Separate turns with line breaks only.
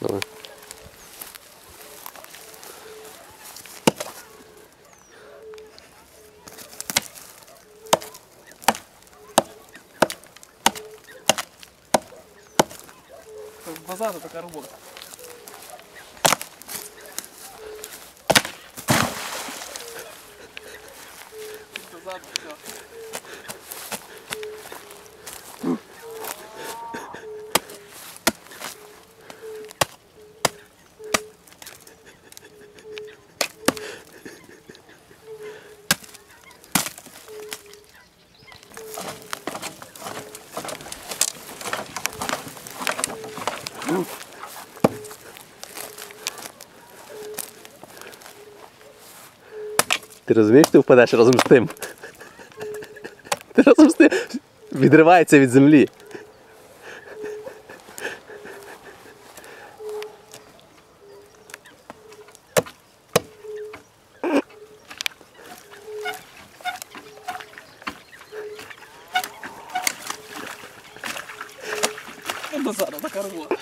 Давай.
Базару така робота. Базар, все.
Ти розумієш, ти впадеш разом з тим. Ти разом з тим відривається від землі.
Базару така робота.